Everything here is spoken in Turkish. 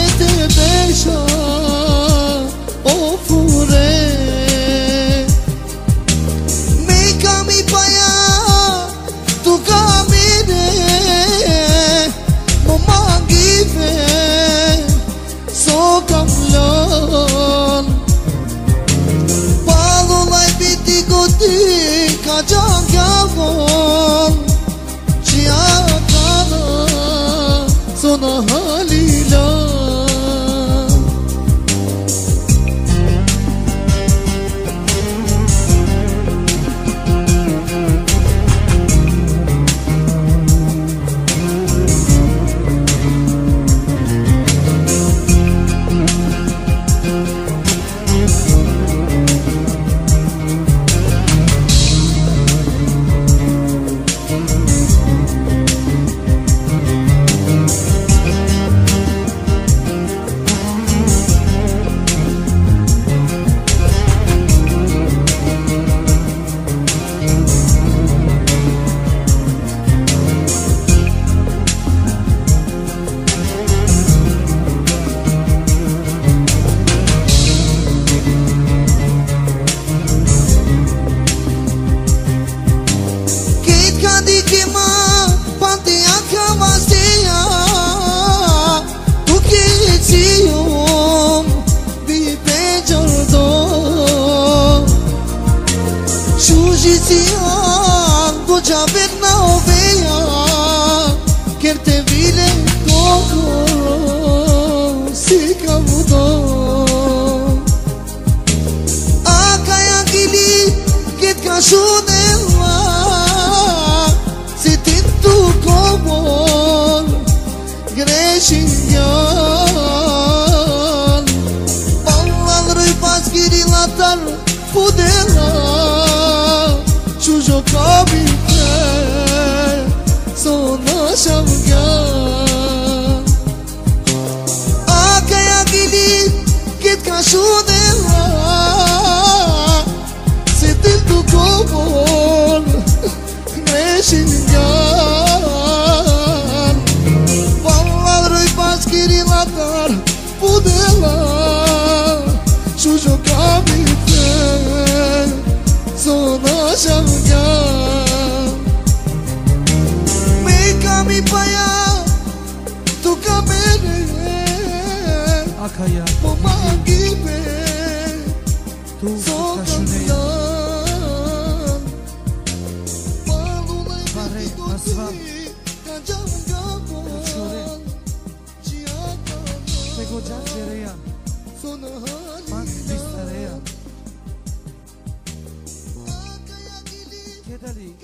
Gjikete besha O kami paya Tu Mo mangive So kam lon Palulay biti goti Kajan gavon Chia kana Shuji si an Go javet na oveya Kerte vile koko Si Kit ka shunelwa 가야 몸만 입에 속았나 말로만 이것이 가져온 것만 지하다 내고 자제래야 소나하리라 비싸래야 깨달이